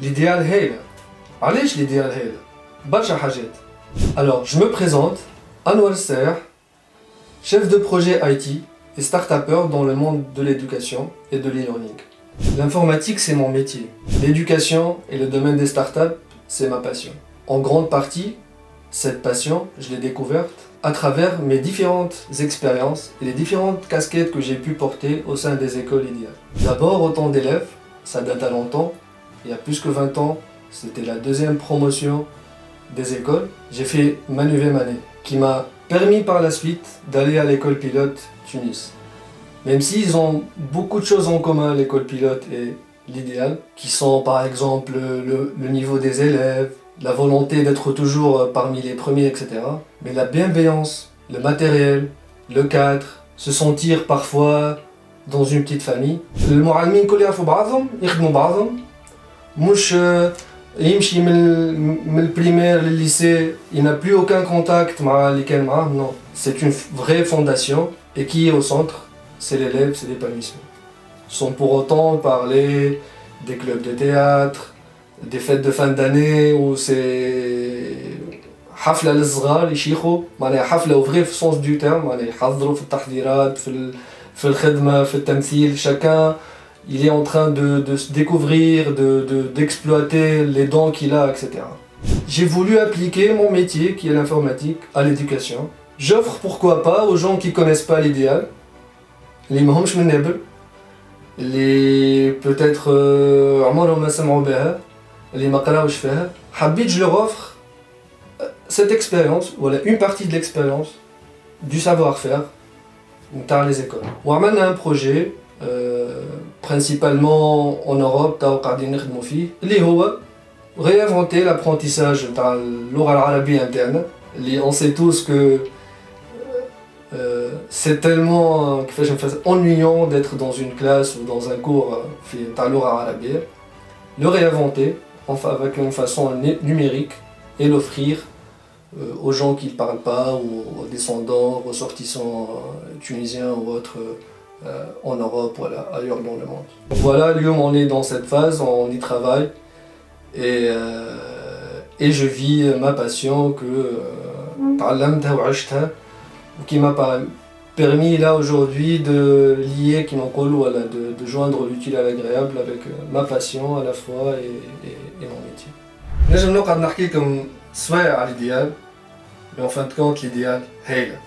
l'idéal Hail. Allez, l'idéal Hail. Bacharajet. Alors, je me présente, Anwar Ser, chef de projet IT et start dans le monde de l'éducation et de l'e-learning. L'informatique, c'est mon métier. L'éducation et le domaine des startups, c'est ma passion. En grande partie, cette passion, je l'ai découverte à travers mes différentes expériences et les différentes casquettes que j'ai pu porter au sein des écoles idéales. D'abord, autant d'élèves, ça date à longtemps, il y a plus que 20 ans, c'était la deuxième promotion des écoles. J'ai fait ma 9 année, qui m'a permis par la suite d'aller à l'école pilote Tunis. Même s'ils ont beaucoup de choses en commun, l'école pilote et l'idéal, qui sont par exemple le, niveau des élèves, la volonté d'être toujours euh, parmi les premiers, etc. Mais la bienveillance, le matériel, le cadre, se sentir parfois dans une petite famille. Les مش يمشي من من البريمير للليسي il n'a plus aucun contact مع اللي كان معاه non c'est une vraie fondation et qui est au centre c'est l'élève c'est l'épanouissement sans pour autant parler des clubs de théâtre des fêtes de fin d'année où c'est حفله للصغار يشيخوا معناها حفله اوفري في السونس دو تيرم معناها يحضروا في التحضيرات في في الخدمه في التمثيل chacun il est en train de, se découvrir, d'exploiter de, les dons qu'il a, etc. J'ai voulu appliquer mon métier, qui est l'informatique, à l'éducation. J'offre, pourquoi pas, aux gens qui ne connaissent pas l'idéal, les Mahomshmenebel, les peut-être euh, les Makala Habib, je leur offre euh, cette expérience, voilà une partie de l'expérience, du savoir-faire, dans les écoles. Warman a un projet. Euh, principalement en Europe تاع قاعدين نخدموا فيه اللي هو réinventer l'apprentissage تاع اللغة العربية نتاعنا اللي on sait tous que euh, c'est tellement كيفاش ennuyant d'être dans une classe ou dans un cours في تاع اللغة العربية le réinventer enfin avec une façon numérique et l'offrir euh, aux gens qui ne parlent pas, ou aux descendants, ressortissants euh, tunisiens ou autres euh, en Europe, voilà, ailleurs dans le monde. Voilà, Lyon, on est dans cette phase, on y travaille et, et je vis ma passion que qui m'a permis là aujourd'hui de lier, qui voilà, de, de joindre l'utile à l'agréable avec ma passion à la fois et, et, et mon métier. نجم نقعد نحكي لكم سوايع على الايديال مي en fin de compte l'idéal هايله